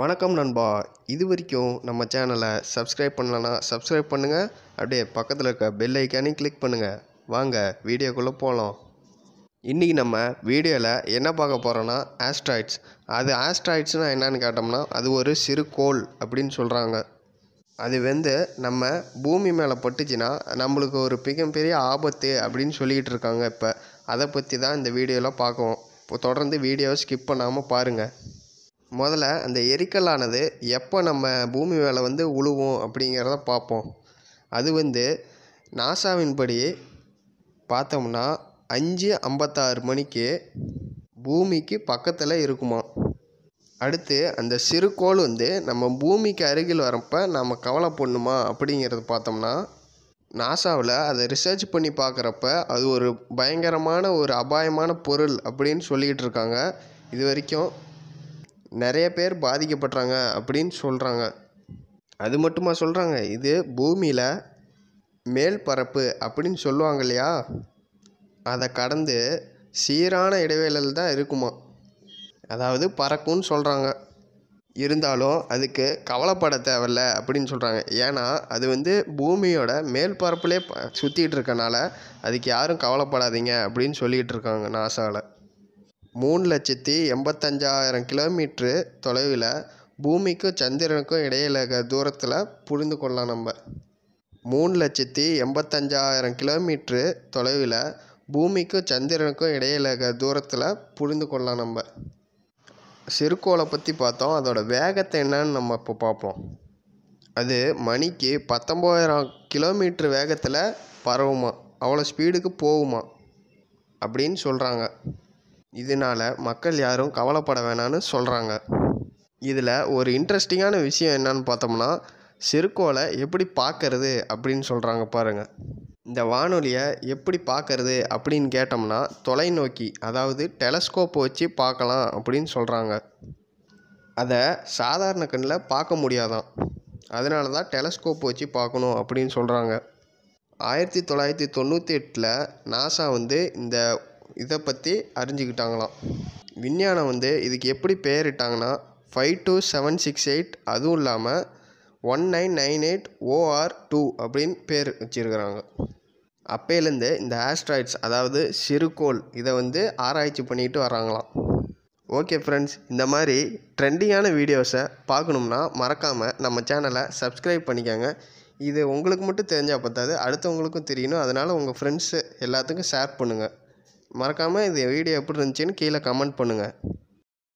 வணக்கம் நண்பா. இது வரைக்கும் நம்ம சேனலை சப்ஸ்கிரைப் பண்ணலன்னா சப்ஸ்கிரைப் பண்ணுங்கள் அப்படியே பக்கத்தில் இருக்க பெல் ஐக்கானையும் கிளிக் பண்ணுங்கள் வாங்க வீடியோக்குள்ளே போகலாம் இன்றைக்கி நம்ம வீடியோவில் என்ன பார்க்க போகிறோன்னா ஆஸ்ட்ராய்ட்ஸ் அது ஆஸ்ட்ராய்ட்ஸ்னால் என்னன்னு கேட்டோம்னா அது ஒரு சிறு கோள் அப்படின்னு சொல்கிறாங்க அது வந்து நம்ம பூமி மேலே பட்டுச்சுன்னா நம்மளுக்கு ஒரு மிகப்பெரிய ஆபத்து அப்படின்னு சொல்லிக்கிட்டு இருக்காங்க இப்போ. அதை பற்றி தான் இந்த வீடியோவில் பார்க்குவோம் இப்போ தொடர்ந்து வீடியோவை ஸ்கிப் பண்ணாமல் பாருங்கள் முதல்ல அந்த எரிக்கலானது எப்போ நம்ம பூமி மேலே வந்து உழுவும் அப்படிங்கிறத பார்ப்போம். அது வந்து நாசாவின்படி பார்த்தோம்னா அஞ்சு ஐம்பத்தாறு மணிக்கு பூமிக்கு பக்கத்தில் இருக்குமா? அடுத்து அந்த சிறுகோள் வந்து நம்ம பூமிக்கு அருகில் வரப்போ நம்ம கவலைப்படணுமா அப்படிங்கிறது பார்த்தோம்னா நாசாவில் அதை ரிசர்ச் பண்ணி பார்க்குறப்ப அது ஒரு பயங்கரமான ஒரு அபாயமான பொருள் அப்படின்னு சொல்லிக்கிட்டு இருக்காங்க. இது வரைக்கும் நிறைய பேர் பாதிக்கப்படுறாங்க அப்படின்னு சொல்கிறாங்க அது மட்டுமா சொல்கிறாங்க இது பூமியில் மேல் பரப்பு அப்படின்னு சொல்லுவாங்க இல்லையா? அதை கடந்து சீரான இடைவேளையில் தான் இருக்குமா? அதாவது பறக்கும்னு சொல்கிறாங்க இருந்தாலும் அதுக்கு கவலைப்பட தேவையில்ல அப்படின்னு சொல்கிறாங்க ஏன்னா அது வந்து பூமியோட மேல் பரப்புலே சுற்றிட்டு இருக்கனால அதுக்கு யாரும் கவலைப்படாதீங்க அப்படின்னு சொல்லிகிட்டு இருக்காங்க நாசாவில் மூணு லட்சத்தி எண்பத்தஞ்சாயிரம் கிலோமீட்ரு தொலைவில் பூமிக்கும் சந்திரனுக்கும் இடையில இருக்கிற தூரத்தில் புரிந்து கொள்ளலாம் நம்ம. மூணு லட்சத்தி எண்பத்தஞ்சாயிரம் கிலோமீட்ரு தொலைவில் பூமிக்கும் சந்திரனுக்கும் இடையில இருக்கிற தூரத்தில் புரிந்து கொள்ளலாம் நம்ம. சிறுகோளை பற்றி பார்த்தோம். அதோட வேகத்தை என்னன்னு நம்ம இப்போ பார்ப்போம். அது மணிக்கு பத்தொம்போதாயிரம் கிலோமீட்ரு வேகத்தில் பரவுமா? அவ்வளோ ஸ்பீடுக்கு போகுமா? அப்படின்னு சொல்கிறாங்க இதனால் மக்கள் யாரும் கவலைப்பட வேணான்னு சொல்கிறாங்க இதில் ஒரு இன்ட்ரெஸ்டிங்கான விஷயம் என்னன்னு பார்த்தோம்னா சிறுகோளை எப்படி பார்க்கறது அப்படின்னு சொல்கிறாங்க பாருங்கள் இந்த வானொலியை எப்படி பார்க்கறது அப்படின்னு கேட்டோம்னா தொலைநோக்கி அதாவது டெலஸ்கோப் வச்சு பார்க்கலாம் அப்படின்னு சொல்கிறாங்க அதை சாதாரண கண்ணில் பார்க்க முடியாதான். அதனால தான் டெலஸ்கோப் வச்சு பார்க்கணும் அப்படின்னு சொல்கிறாங்க ஆயிரத்தி தொள்ளாயிரத்தி தொண்ணூற்றி எட்டில் நாசா வந்து இந்த இதை பற்றி அறிஞ்சிக்கிட்டாங்களாம். விஞ்ஞானம் வந்து இதுக்கு எப்படி பெயரிட்டாங்கன்னா five two seven six eight அதுவும் இல்லாமல் one nine nine eight or two அப்படின்னு பேர் வச்சுருக்கிறாங்க. அப்போலேருந்து இந்த ஆஸ்ட்ராய்ட்ஸ் அதாவது சிறுகோள் இதை வந்து ஆராய்ச்சி பண்ணிட்டு வராங்களாம். ஓகே ஃப்ரெண்ட்ஸ் இந்த மாதிரி ட்ரெண்டிங்கான வீடியோஸை பார்க்கணும்னா மறக்காமல் நம்ம சேனலை சப்ஸ்கிரைப் பண்ணிக்கோங்க. இது உங்களுக்கு மட்டும் தெரிஞ்சால் பத்தாது அடுத்தவங்களுக்கும் தெரியணும். அதனால் உங்கள் ஃப்ரெண்ட்ஸு எல்லாத்துக்கும் ஷேர் பண்ணுங்கள் மறக்காமல் இந்த வீடியோ எப்படி இருந்துச்சுன்னு கீழே கமெண்ட் பண்ணுங்கள்